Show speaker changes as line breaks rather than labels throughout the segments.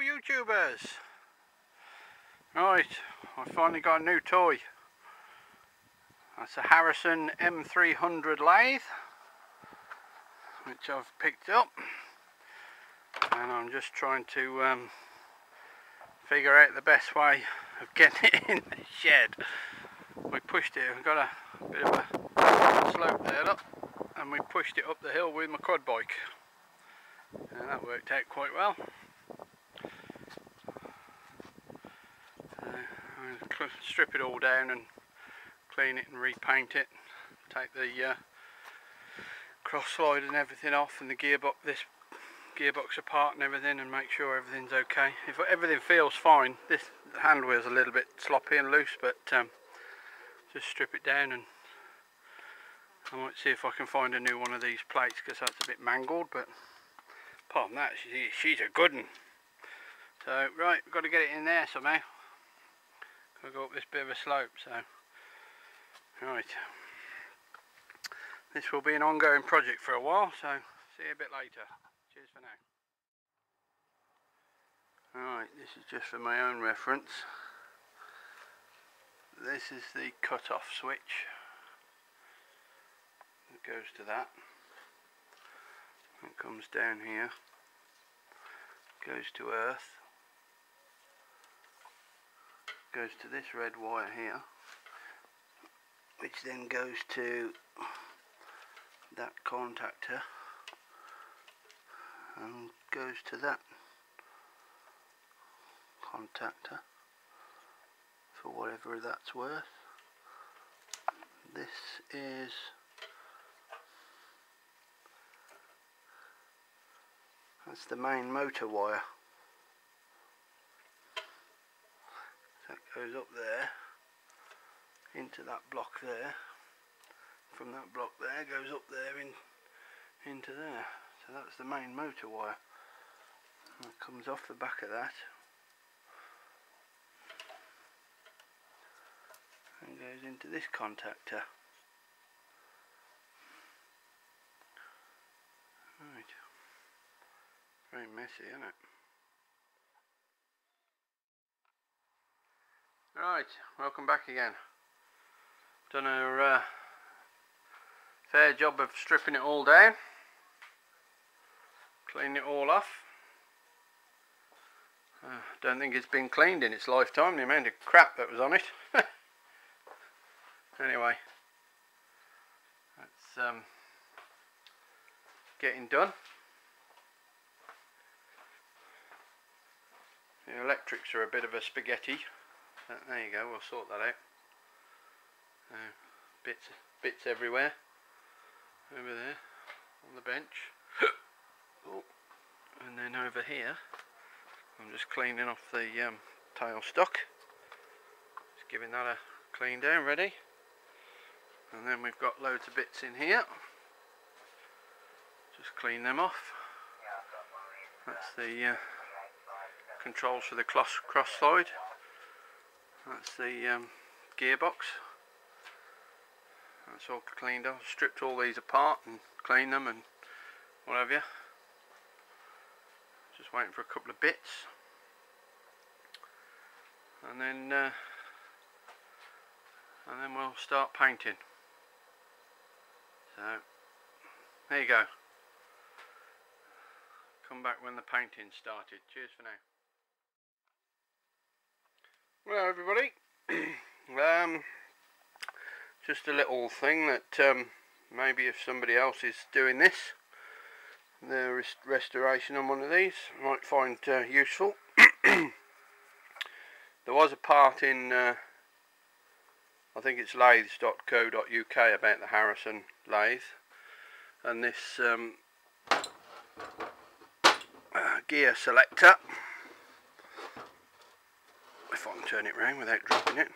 YouTubers! Right, I finally got a new toy. That's a Harrison M300 lathe which I've picked up and I'm just trying to um, figure out the best way of getting it in the shed. We pushed it, we've got a bit of a slope there look, and we pushed it up the hill with my quad bike and that worked out quite well. Uh, strip it all down and clean it and repaint it. Take the uh, cross slide and everything off and the gearbox, this gearbox apart and everything and make sure everything's okay. If everything feels fine, this hand wheel's a little bit sloppy and loose but um, just strip it down and I might see if I can find a new one of these plates because that's a bit mangled but apart from that she, she's a good one. So right, we've got to get it in there somehow. To go up this bit of a slope so right. This will be an ongoing project for a while so see you a bit later. Cheers for now. Alright, this is just for my own reference. This is the cut-off switch. It goes to that. It comes down here. Goes to earth. Goes to this red wire here. Which then goes to that contactor and goes to that contactor for whatever that's worth. This is that's the main motor wire. That goes up there into that block there. From that block there goes up there in into there. So that's the main motor wire. That comes off the back of that. And goes into this contactor. Right. Very messy, isn't it? Right, welcome back again. Done a uh, fair job of stripping it all down. Cleaning it all off. Uh, don't think it's been cleaned in its lifetime the amount of crap that was on it. Anyway that's um, getting done. The electrics are a bit of a spaghetti there you go we'll sort that out. Uh, bits bits everywhere. Over there on the bench. Oh. and then over here I'm just cleaning off the um, tail stock. Just giving that a clean down ready? And then we've got loads of bits in here. Just clean them off. That's the uh, controls for the cross, cross slide that's the um, gearbox. That's all cleaned off stripped all these apart and cleaned them and what have you. Just waiting for a couple of bits. And then uh, and then we'll start painting. So there you go. Come back when the painting started. Cheers for now well everybody um, just a little thing that um, maybe if somebody else is doing this the rest restoration on one of these might find uh, useful. there was a part in, uh, I think it's lathes.co.uk about the Harrison lathe and this um, uh, gear selector if I can turn it round without dropping it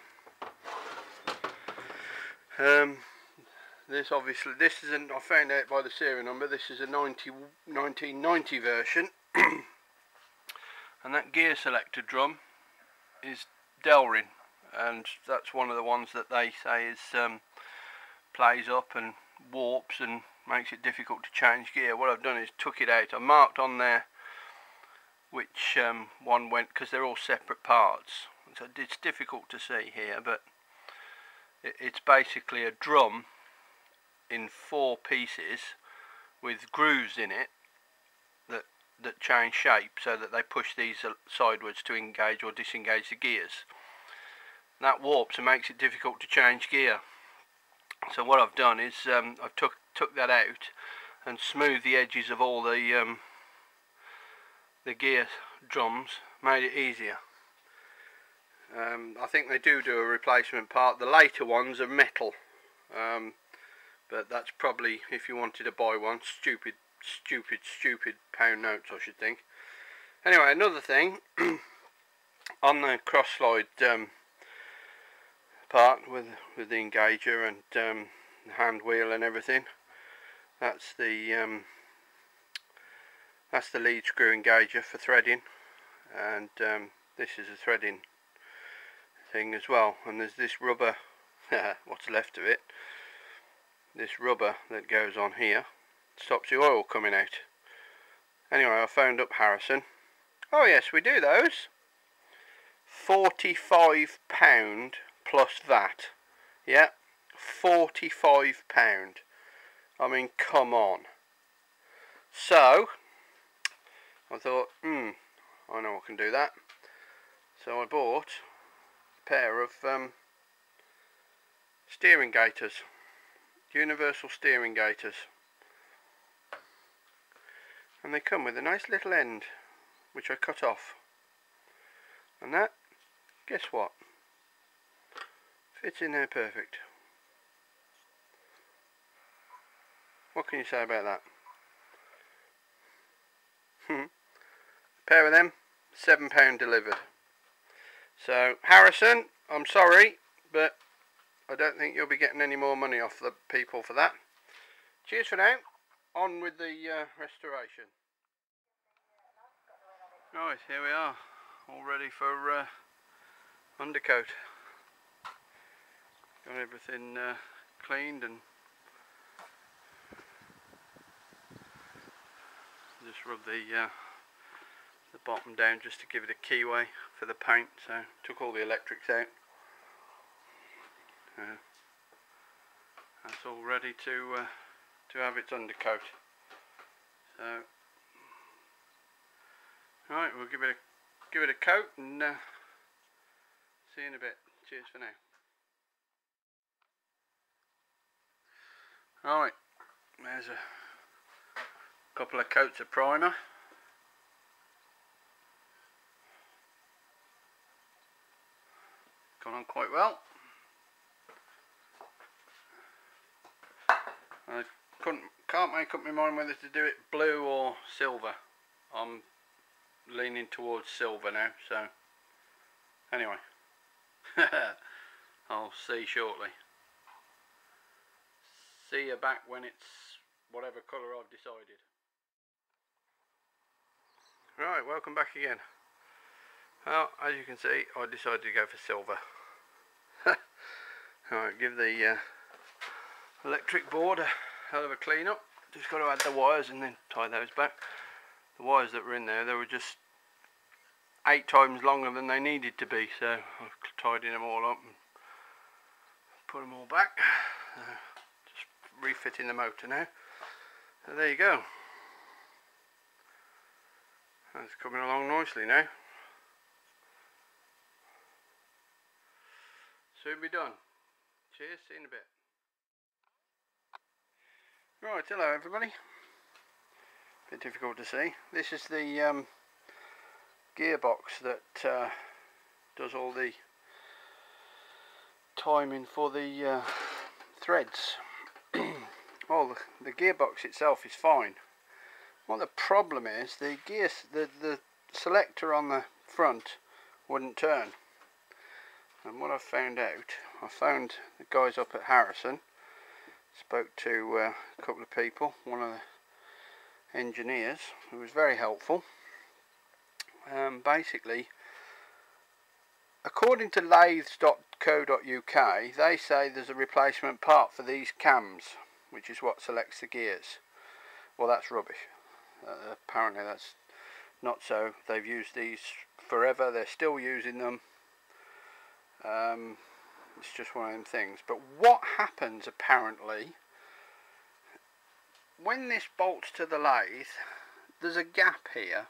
um, this obviously, this isn't, I found out by the serial number, this is a 90, 1990 version. and that gear selector drum is Delrin. And that's one of the ones that they say is um, plays up and warps and makes it difficult to change gear. What I've done is took it out. I marked on there which um, one went because they're all separate parts. So it's difficult to see here but it, it's basically a drum in four pieces with grooves in it that that change shape so that they push these uh, sideways to engage or disengage the gears. That warps and makes it difficult to change gear. So what I've done is um, I've took took that out and smoothed the edges of all the um, the gear drums made it easier. Um, I think they do do a replacement part. The later ones are metal. Um, but that's probably if you wanted to buy one stupid stupid stupid pound notes I should think. Anyway another thing on the cross slide um, part with with the engager and um, the hand wheel and everything. That's the um, that's the lead screw engager for threading, and um, this is a threading thing as well. And there's this rubber, what's left of it, this rubber that goes on here, stops the oil coming out. Anyway, I phoned up Harrison. Oh yes, we do those. £45 plus that. Yeah, £45. I mean, come on. So, I thought, hmm, I know I can do that. So I bought a pair of um, steering gaiters, universal steering gaiters. And they come with a nice little end, which I cut off. And that, guess what? Fits in there perfect. What can you say about that? Hmm. Pair of them, £7 delivered. So, Harrison, I'm sorry, but I don't think you'll be getting any more money off the people for that. Cheers for now. On with the uh, restoration. Right, here we are. All ready for uh, undercoat got everything uh, cleaned and just rub the uh, the bottom down just to give it a keyway for the paint so took all the electrics out. Uh, that's all ready to uh, to have its undercoat. So right we'll give it a give it a coat and uh, see you in a bit. Cheers for now. All right there's a couple of coats of primer. Gone on quite well. I couldn't, can't make up my mind whether to do it blue or silver. I'm leaning towards silver now, so anyway, I'll see shortly see you back when it's whatever colour I've decided. Right, welcome back again. Well, as you can see, I decided to go for silver. Alright, give the uh, electric board a hell of a clean up. Just got to add the wires and then tie those back. The wires that were in there, they were just eight times longer than they needed to be, so I've tied them all up and put them all back. Uh, refitting the motor now. So there you go. That's coming along nicely now. Soon be done. Cheers, see you in a bit. Right, hello everybody. Bit difficult to see. This is the um, gearbox that uh, does all the timing for the uh, threads well the, the gearbox itself is fine what the problem is the gear the, the selector on the front wouldn't turn and what I found out I found the guys up at Harrison spoke to uh, a couple of people one of the engineers who was very helpful um, basically according to lathes.co.uk they say there's a replacement part for these cams which is what selects the gears. Well, that's rubbish. Uh, apparently that's not so they've used these forever they're still using them um, it's just one of them things. But what happens apparently when this bolts to the lathe there's a gap here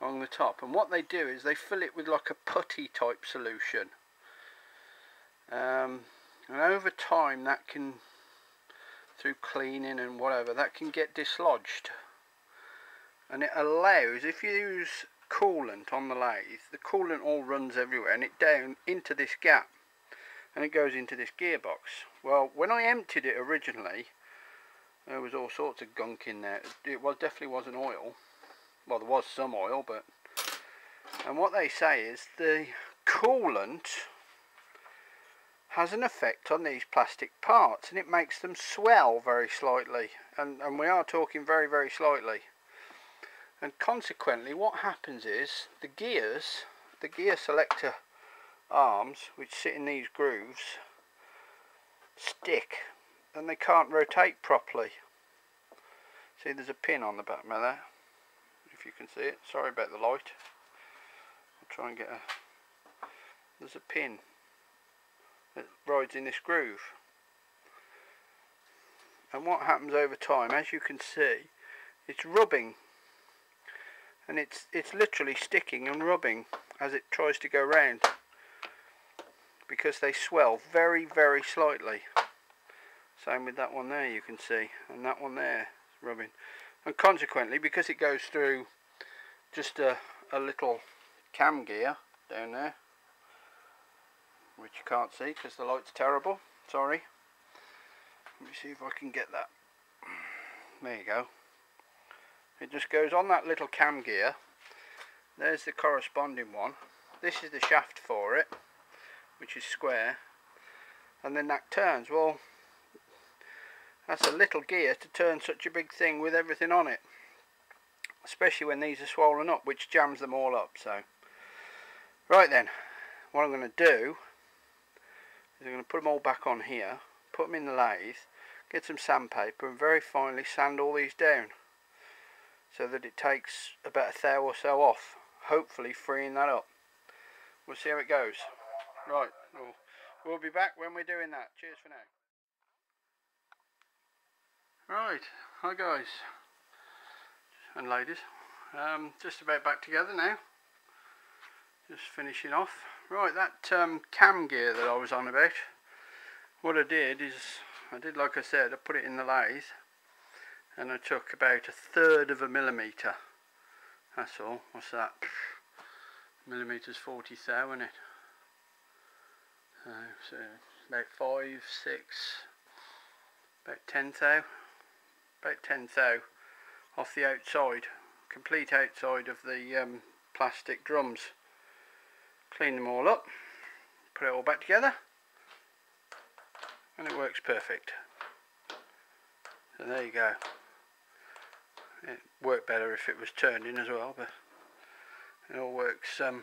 on the top. And what they do is they fill it with like a putty type solution. Um, and over time that can through cleaning and whatever that can get dislodged. And it allows if you use coolant on the lathe the coolant all runs everywhere and it down into this gap and it goes into this gearbox. Well when I emptied it originally there was all sorts of gunk in there. It was definitely wasn't oil. Well there was some oil but and what they say is the coolant has an effect on these plastic parts and it makes them swell very slightly. And, and we are talking very very slightly and consequently what happens is the gears the gear selector arms which sit in these grooves stick and they can't rotate properly. See there's a pin on the back of that? If you can see it. Sorry about the light. I'll try and get a there's a pin that rides in this groove. And what happens over time as you can see it's rubbing and it's it's literally sticking and rubbing as it tries to go round because they swell very very slightly. Same with that one there you can see and that one there rubbing. And consequently because it goes through just a, a little cam gear down there which you can't see because the light's terrible sorry. Let me see if I can get that. There you go it just goes on that little cam gear. There's the corresponding one. This is the shaft for it which is square. And then that turns. Well that's a little gear to turn such a big thing with everything on it especially when these are swollen up which jams them all up so. Right then what I'm going to do is I'm going to put them all back on here put them in the lathe get some sandpaper and very finely sand all these down so that it takes about a thou or so off hopefully freeing that up. We'll see how it goes. Right we'll, we'll be back when we're doing that. Cheers for now. Right hi guys and ladies. Um, just about back together now. Just finishing off. Right that um, cam gear that I was on about what I did is I did like I said I put it in the lathe and I took about a third of a millimetre. That's all. What's that? Millimetres 40 thou isn't it? Uh, so about 5 6 about 10 thou. About 10 thou off the outside. Complete outside of the um, plastic drums. Clean them all up. Put it all back together. And it works perfect. So there you go it worked better if it was turning as well but it all works um,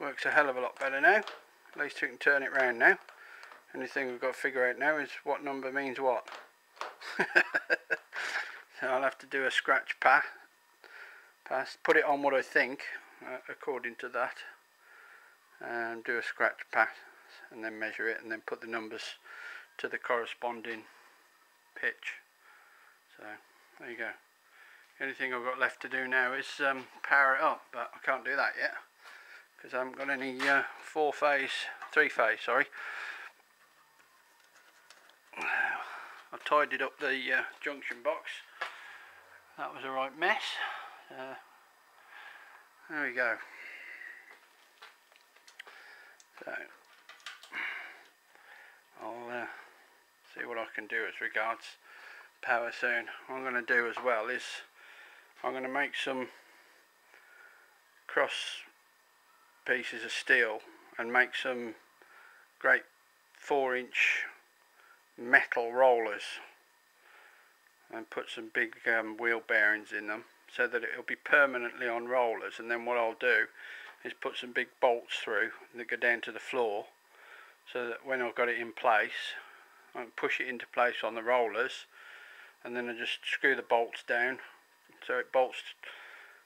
works a hell of a lot better now. At least we can turn it round now. Only thing we've got to figure out now is what number means what. So I'll have to do a scratch pass pass put it on what I think uh, according to that and do a scratch pass and then measure it and then put the numbers to the corresponding pitch. So there you go the only thing I've got left to do now is um, power it up but I can't do that yet because I haven't got any uh, four phase three phase sorry. I've tidied up the uh, junction box. That was a right mess. Uh, there we go. So I'll uh, see what I can do as regards power soon. What I'm going to do as well is I'm going to make some cross pieces of steel and make some great 4 inch metal rollers and put some big um, wheel bearings in them so that it'll be permanently on rollers. And then what I'll do is put some big bolts through that go down to the floor so that when I've got it in place I can push it into place on the rollers and then I just screw the bolts down so it bolts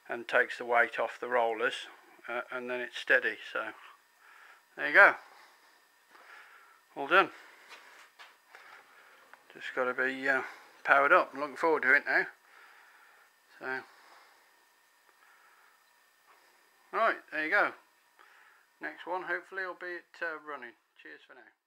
and takes the weight off the rollers uh, and then it's steady so there you go. All done. Just got to be uh, powered up. I'm looking forward to it now. So. Right there you go. Next one hopefully will be it uh, running. Cheers for now